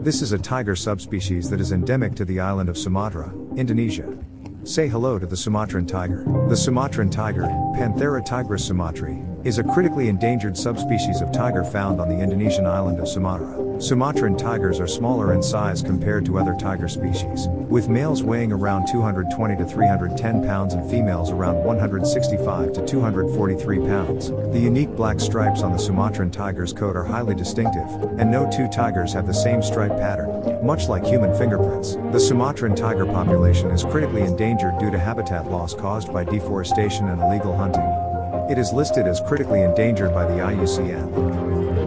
This is a tiger subspecies that is endemic to the island of Sumatra, Indonesia. Say hello to the Sumatran tiger. The Sumatran tiger, Panthera tigris sumatrae, is a critically endangered subspecies of tiger found on the Indonesian island of Sumatra. Sumatran tigers are smaller in size compared to other tiger species, with males weighing around 220 to 310 pounds and females around 165 to 243 pounds. The unique black stripes on the Sumatran tiger's coat are highly distinctive, and no two tigers have the same stripe pattern, much like human fingerprints. The Sumatran tiger population is critically endangered due to habitat loss caused by deforestation and illegal hunting. It is listed as critically endangered by the IUCN.